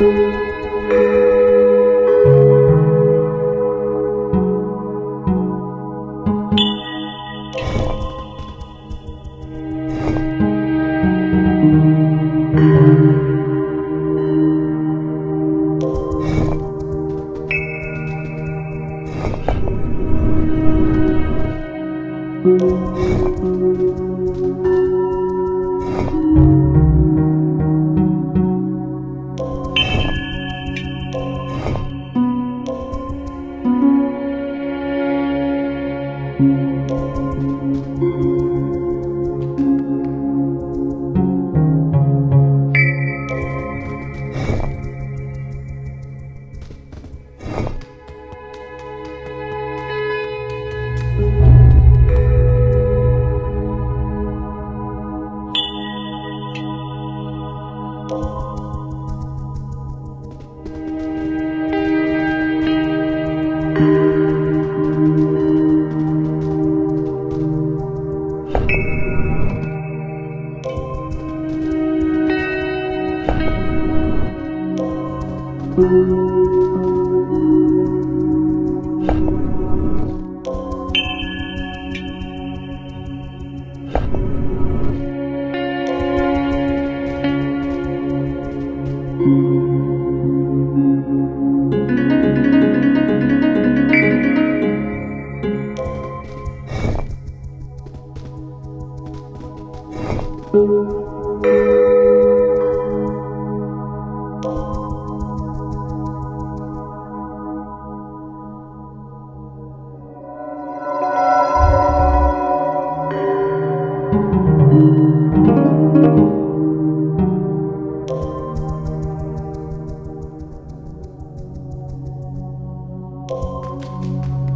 Música Bye.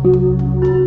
Música